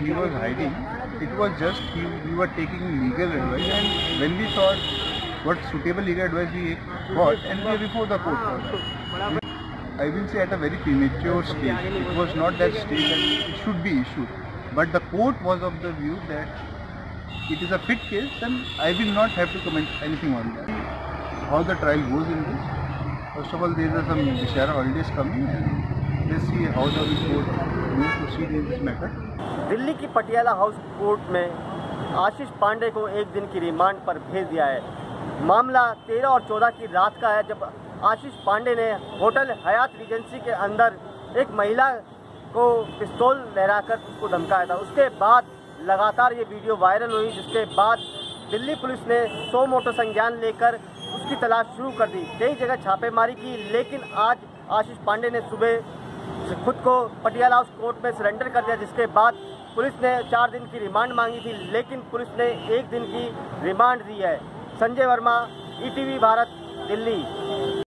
He was hiding. It was just he, we were taking legal advice, and when we thought what suitable legal advice we got, and we before the court. I will say at a very premature stage. It was not that stage that it should be issued, but the court was of the view that it is a fit case, and I will not have to comment anything on that. How the trial goes in this. First of all, there is some Dishara holidays coming, Delhi की Patiala house court में आशीष पांडे को एक दिन की remand पर भेज दिया है। मामला तेरह और चौदह की रात का है जब आशीष पांडे ने होटल हयात रिजेंसी के अंदर एक महिला को पिस्तौल लहराकर उसको धमकाया था। उसके बाद लगातार ये वीडियो वायरल हुई, जिसके बाद दिल्ली पुलिस ने सौ मोटर संज्ञान लेकर उसकी तलाश शुरू कर दी। कई जगह छापेमारी की, लेकिन आज आशीष पांडे ने सुबह खुद को पटियाला हाउस कोर्ट में सरेंडर कर दिया, जिसके बाद पुलिस ने चार दिन की रिमांड मांगी थी, लेकिन पुलिस ने एक दिन की रिमांड दी है। संजय वर्मा ईटीवी भारत, दिल्ली।